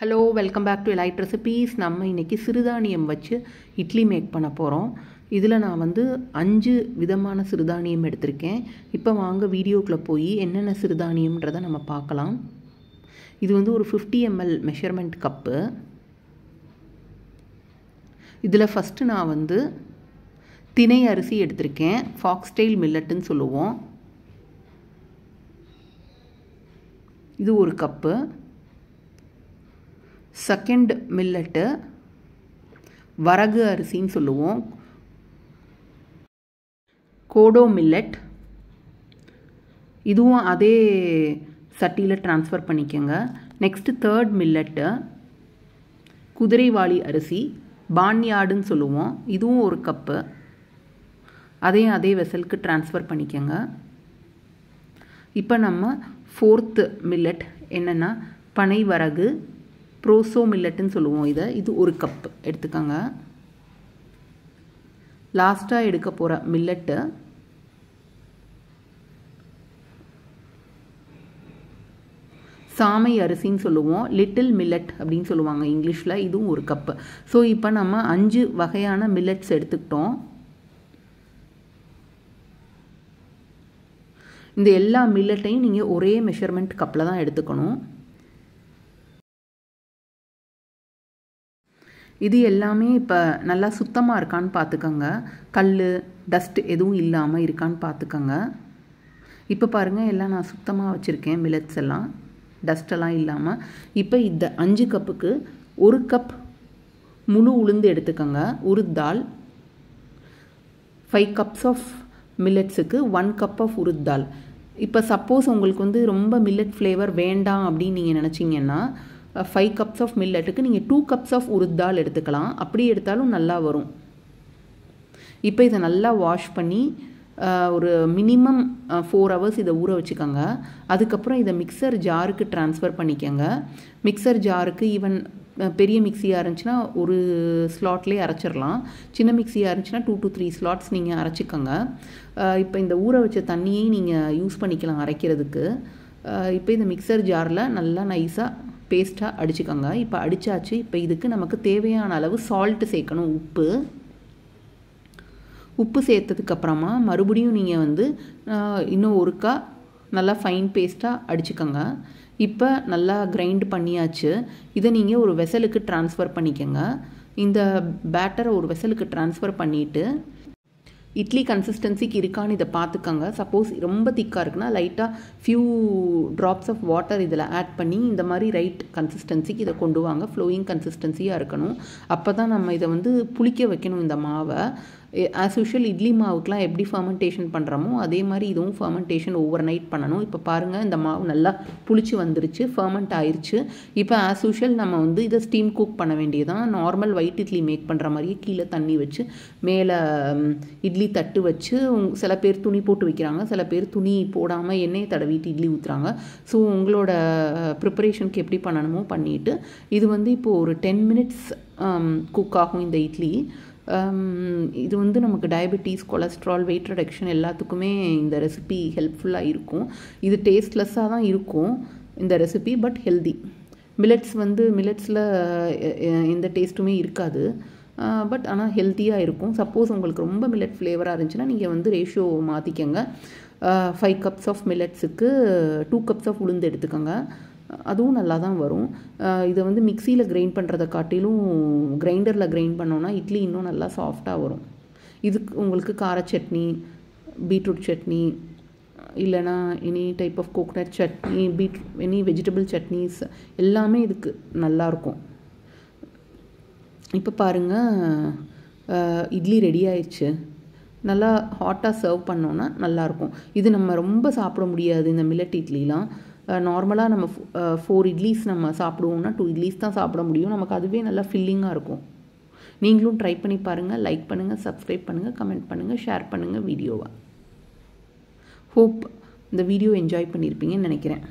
Hello welcome back to elite recipes நம்ம இன்றைக்கி சிறுதானியம் வச்சு இட்லி மேக் பண்ண போகிறோம் இதில் நான் வந்து அஞ்சு விதமான சிறுதானியம் எடுத்திருக்கேன். இப்போ வாங்க வீடியோக்குள்ளே போய் என்னென்ன சிறுதானியம்ன்றதை நம்ம பார்க்கலாம். இது வந்து ஒரு ஃபிஃப்டி எம்எல் மெஷர்மெண்ட் கப்பு இதில் ஃபஸ்ட்டு நான் வந்து தினை அரிசி எடுத்திருக்கேன். ஃபாக்ஸ்டைல் மில்லட்டுன்னு சொல்லுவோம். இது ஒரு கப்பு செகண்ட் மில்லட்டு வரகு அரிசின்னு சொல்லுவோம். கோடோ மில்லட் இதுவும் அதே சட்டியில் ட்ரான்ஸ்ஃபர் பண்ணிக்கோங்க. நெக்ஸ்ட்டு தேர்ட் மில்லட்டு குதிரைவாளி அரிசி பான்யாடுன்னு சொல்லுவோம். இதுவும் ஒரு கப்பு அதையும் அதே வெசலுக்கு ட்ரான்ஸ்ஃபர் பண்ணிக்கோங்க. இப்போ நம்ம ஃபோர்த்து மில்லட் என்னென்னா பனை வரகு ப்ரோசோ மில்லட்டுன்னு சொல்லுவோம் இதை. இது ஒரு கப் எடுத்துக்கோங்க. லாஸ்ட்டாக எடுக்க போகிற மில்லட்டு சாமை அரிசின்னு சொல்லுவோம். லிட்டில் மில்லட் அப்படின்னு சொல்லுவாங்க இங்கிலீஷில். இதுவும் ஒரு கப்பு ஸோ இப்போ நம்ம அஞ்சு வகையான மில்லட்ஸ் எடுத்துக்கிட்டோம். இந்த எல்லா மில்லட்டையும் நீங்கள் ஒரே மெஷர்மெண்ட் கப்பில் தான் எடுத்துக்கணும். இது எல்லாமே இப்போ நல்லா சுத்தமாக இருக்கான்னு பார்த்துக்கோங்க கல் டஸ்ட் எதுவும் இல்லாமல் இருக்கான்னு பார்த்துக்கோங்க இப்போ பாருங்கள் எல்லாம் நான் சுத்தமாக வச்சுருக்கேன் மில்லட்ஸ் எல்லாம். டஸ்டெல்லாம் இல்லாமல் இப்போ இந்த அஞ்சு கப்புக்கு ஒரு கப் முழு உளுந்து எடுத்துக்கோங்க. உருத்தால் ஃபைவ் கப்ஸ் ஆஃப் மில்லட்ஸுக்கு ஒன் கப் ஆஃப் உருத்தால் இப்போ சப்போஸ் உங்களுக்கு வந்து ரொம்ப மில்லட் ஃப்ளேவர் வேண்டாம் அப்படின்னு நீங்கள் நினச்சிங்கன்னா ஃபைவ் கப்ஸ் ஆஃப் மில்லட்டுக்கு நீங்கள் டூ கப்ஸ் ஆஃப் உருத்தால் எடுத்துக்கலாம். அப்படி எடுத்தாலும் நல்லா வரும். இப்போ இதை நல்லா வாஷ் பண்ணி ஒரு மினிமம் ஃபோர் ஹவர்ஸ் இதை ஊற வச்சுக்கோங்க. அதுக்கப்புறம் இதை மிக்சர் ஜாருக்கு ட்ரான்ஸ்ஃபர் பண்ணிக்கோங்க. மிக்சர் ஜாருக்கு ஈவன் பெரிய மிக்சியாக இருந்துச்சுன்னா ஒரு ஸ்லாட்லேயே அரைச்சிடலாம். சின்ன மிக்சியாக இருந்துச்சுன்னா டூ டு த்ரீ ஸ்லாட்ஸ் நீங்கள் அரைச்சிக்கோங்க. இப்போ இந்த ஊற வச்ச தண்ணியை நீங்கள் யூஸ் பண்ணிக்கலாம் அரைக்கிறதுக்கு. இப்போ இந்த மிக்சர் ஜாரில் நல்லா நைஸாக பேஸ்ட்டாக அடிச்சுக்கோங்க. இப்போ அடித்தாச்சு இப்போ இதுக்கு நமக்கு தேவையான அளவு சால்ட்டு சேர்க்கணும். உப்பு. உப்பு சேர்த்ததுக்கப்புறமா மறுபடியும் நீங்கள் வந்து இன்னும் ஒருக்கா நல்லா ஃபைன் பேஸ்ட்டாக அடிச்சுக்கோங்க. இப்போ நல்லா கிரைண்ட் பண்ணியாச்சு. இதை நீங்கள் ஒரு வெசலுக்கு ட்ரான்ஸ்ஃபர் பண்ணிக்கோங்க. இந்த பேட்டரை ஒரு வெசலுக்கு ட்ரான்ஸ்ஃபர் பண்ணிவிட்டு இட்லி கன்சிஸ்டன்சிக்கு இருக்கான்னு இதை பார்த்துக்கோங்க. சப்போஸ் ரொம்ப திக்காக இருக்குன்னா லைட்டாக ஃபியூ ட்ராப்ஸ் ஆஃப் வாட்டர் இதில் ஆட் பண்ணி இந்த மாதிரி ரைட் கன்சிஸ்டன்சிக்கு இதை கொண்டு வாங்க. ஃப்ளோயிங் கன்சிஸ்டன்சியாக இருக்கணும். அப்போ தான் நம்ம இதை வந்து புளிக்க வைக்கணும் இந்த மாவை. ஆஸ் யூஷுவல் இட்லி மாவுக்கெலாம் எப்படி ஃபர்மெண்டேஷன் பண்ணுறோமோ அதே மாதிரி இதுவும் ஃபர்மெண்டேஷன் ஓவர் நைட் பண்ணணும். இப்போ பாருங்கள் இந்த மாவு நல்லா புளிச்சு வந்துருச்சு ஃபர்மெண்ட் ஆயிடுச்சு இப்போ ஆஸ் யூஷுவல் நம்ம வந்து இதை ஸ்டீம் குக் பண்ண வேண்டியதான் நார்மல் ஒயிட் இட்லி மேக் பண்ணுற மாதிரியே கீழே தண்ணி வச்சு மேலே இட்லி தட்டு வச்சு சில பேர் துணி போட்டு வைக்கிறாங்க. சில பேர் துணி போடாமல் எண்ணெயை தடவிட்டு இட்லி ஊற்றுறாங்க ஸோ உங்களோட ப்ரிப்பரேஷனுக்கு எப்படி பண்ணணுமோ பண்ணிவிட்டு இது வந்து இப்போது ஒரு டென் மினிட்ஸ் குக் ஆகும் இந்த இட்லி. Um, இது வந்து நமக்கு டயபெட்டிஸ் கொலஸ்ட்ரால் வெயிட் ரிடக்ஷன் எல்லாத்துக்குமே இந்த ரெசிபி ஹெல்ப்ஃபுல்லாக இருக்கும். இது டேஸ்ட்லெஸ்ஸாக தான் இருக்கும் இந்த ரெசிபி பட் ஹெல்தி மில்லட்ஸ் வந்து மில்லட்ஸில் எந்த டேஸ்ட்டுமே இருக்காது. பட் ஆனால் ஹெல்த்தியாக இருக்கும். சப்போஸ் உங்களுக்கு ரொம்ப மில்லட் ஃப்ளேவராக இருந்துச்சுன்னா நீங்கள் வந்து ரேஷியோ மாற்றிக்கங்க ஃபைவ் கப்ஸ் ஆஃப் மில்லட்ஸுக்கு டூ கப்ஸ் ஆஃப் உளுந்து எடுத்துக்கோங்க. அதுவும் நல்லா தான் வரும் இதை வந்து மிக்சியில் கிரைண்ட் பண்ணுறதை காட்டிலும் கிரைண்டரில் கிரைண்ட் பண்ணோன்னா இட்லி இன்னும் நல்லா சாஃப்டாக வரும். இதுக்கு உங்களுக்கு கார சட்னி பீட்ரூட் சட்னி இல்லைனா any type of coconut chutney beet any vegetable chutneys எல்லாமே இதுக்கு நல்லாயிருக்கும் இப்போ பாருங்கள் இட்லி ரெடி ஆயிடுச்சு. நல்லா ஹாட்டாக சர்வ் பண்ணோன்னா நல்லாயிருக்கும் இது நம்ம ரொம்ப சாப்பிட முடியாது இந்த மில்லட் இட்லிலாம். நார்மலாக நம்ம ஃபோர் இட்லிஸ் நம்ம சாப்பிடுவோம்னா டூ இட்லிஸ் தான் சாப்பிட முடியும். நமக்கு அதுவே நல்லா ஃபில்லிங்காக இருக்கும். நீங்களும் ட்ரை பண்ணி பாருங்கள் லைக் பண்ணுங்கள் சப்ஸ்கிரைப் பண்ணுங்கள் கமெண்ட் பண்ணுங்கள் ஷேர் பண்ணுங்கள் வீடியோவை ஹோப் இந்த வீடியோ என்ஜாய் பண்ணியிருப்பீங்கன்னு நினைக்கிறேன்.